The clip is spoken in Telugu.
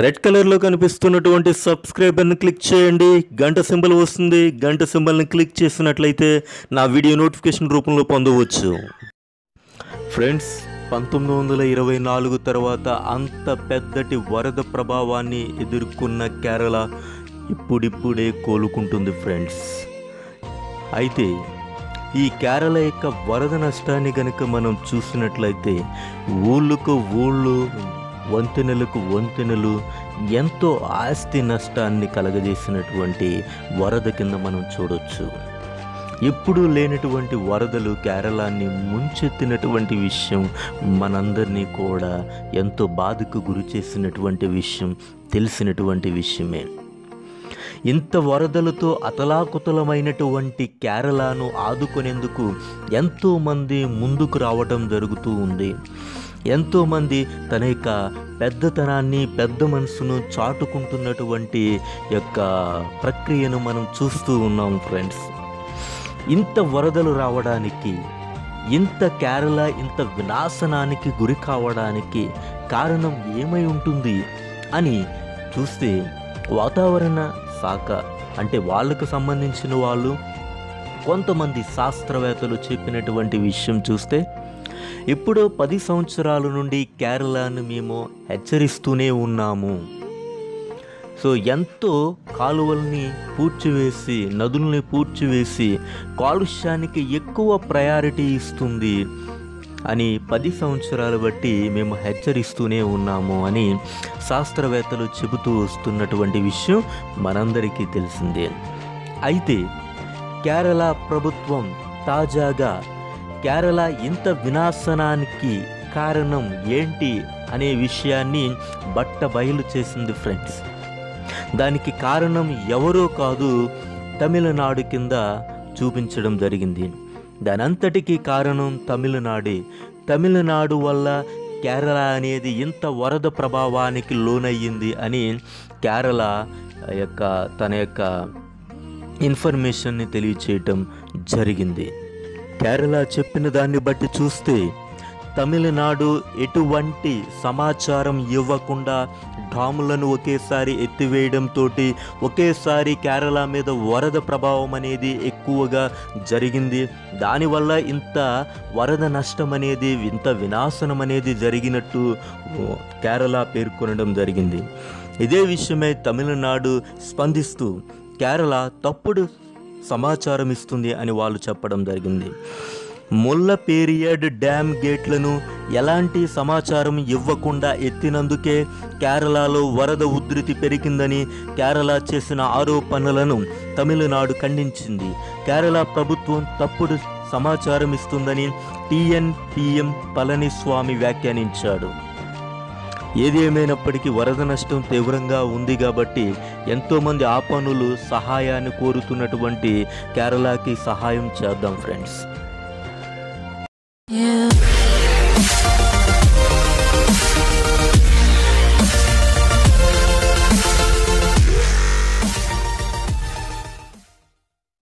రెడ్ కలర్లో కనిపిస్తున్నటువంటి సబ్స్క్రైబర్ని క్లిక్ చేయండి. గంట సింబల్ వస్తుంది. గంట సింబల్ని క్లిక్ చేసినట్లయితే నా వీడియో నోటిఫికేషన్ రూపంలో పొందవచ్చు. ఫ్రెండ్స్ పంతొమ్మిది వందల ఇరవై నాలుగు తర్వాత అంత పెద్దటి వరద ప్రభావాన్ని ఎదుర్కొన్న కేరళ ఇప్పుడిప్పుడే కోలుకుంటుంది ఫ్రెండ్స్. అయితే ఈ కేరళ యొక్క వరద నష్టాన్ని కనుక మనం చూసినట్లయితే ఊళ్ళకు ఊళ్ళు వంతెనలకు వంతెనలు ఎంతో ఆస్తి నష్టాన్ని కలగజేసినటువంటి వరద కింద మనం చూడొచ్చు. ఎప్పుడూ లేనటువంటి వరదలు కేరళాన్ని ముంచెత్తినటువంటి విషయం మనందరినీ కూడా ఎంతో బాధకు గురి చేసినటువంటి విషయం తెలిసినటువంటి విషయమే. ఇంత వరదలతో అతలాకుతలమైనటువంటి కేరళను ఆదుకునేందుకు ఎంతోమంది ముందుకు రావటం జరుగుతూ ఉంది. ఎంతోమంది తన యొక్క పెద్దతనాన్ని పెద్ద మనసును చాటుకుంటున్నటువంటి యొక్క ప్రక్రియను మనం చూస్తూ ఉన్నాం ఫ్రెండ్స్ ఇంత వరదలు రావడానికి ఇంత కేరళ ఇంత వినాశనానికి గురి కావడానికి కారణం ఏమై ఉంటుంది అని చూస్తే వాతావరణ శాఖ అంటే వాళ్ళకు సంబంధించిన వాళ్ళు కొంతమంది శాస్త్రవేత్తలు చెప్పినటువంటి విషయం చూస్తే ఇప్పుడు పది సంవత్సరాల నుండి కేరళను మేము హెచ్చరిస్తూనే ఉన్నాము. సో ఎంతో కాలువల్ని పూడ్చివేసి నదుల్ని పూడ్చివేసి కాలుష్యానికి ఎక్కువ ప్రయారిటీ ఇస్తుంది అని పది సంవత్సరాలు బట్టి మేము హెచ్చరిస్తూనే ఉన్నాము అని శాస్త్రవేత్తలు చెబుతూ వస్తున్నటువంటి విషయం మనందరికీ తెలిసిందే. అయితే కేరళ ప్రభుత్వం తాజాగా కేరళ ఇంత వినాశనానికి కారణం ఏంటి అనే విషయాన్ని బట్ట బయలు చేసింది ఫ్రెండ్స్. దానికి కారణం ఎవరో కాదు తమిళనాడు కింద చూపించడం జరిగింది. దానంతటికీ కారణం తమిళనాడే. తమిళనాడు వల్ల కేరళ అనేది ఇంత వరద ప్రభావానికి లోనయ్యింది అని కేరళ యొక్క తన యొక్క ఇన్ఫర్మేషన్ని తెలియచేయటం జరిగింది. కేరళ చెప్పిన దాన్ని బట్టి చూస్తే తమిళనాడు ఎటువంటి సమాచారం ఇవ్వకుండా డాములను ఒకేసారి ఎత్తివేయడంతో ఒకేసారి కేరళ మీద వరద ప్రభావం అనేది ఎక్కువగా జరిగింది. దానివల్ల ఇంత వరద నష్టం అనేది ఇంత వినాశనం అనేది జరిగినట్టు కేరళ పేర్కొనడం జరిగింది. ఇదే విషయమై తమిళనాడు స్పందిస్తూ కేరళ తప్పుడు సమాచారం ఇస్తుంది అని వాళ్ళు చెప్పడం జరిగింది. ముల్ల పీరియడ్ డ్యామ్ గేట్లను ఎలాంటి సమాచారం ఇవ్వకుండా ఎత్తినందుకే కేరళలో వరద ఉధృతి పెరిగిందని కేరళ చేసిన ఆరోపణలను తమిళనాడు ఖండించింది. కేరళ ప్రభుత్వం తప్పుడు సమాచారం ఇస్తుందని టిఎన్పిఎం పళనిస్వామి వ్యాఖ్యానించాడు. ఏది ఏమైనప్పటికీ వరద నష్టం తీవ్రంగా ఉంది కాబట్టి ఎంతోమంది ఆ పనులు సహాయాన్ని కోరుతున్నటువంటి కేరళకి సహాయం చేద్దాం ఫ్రెండ్స్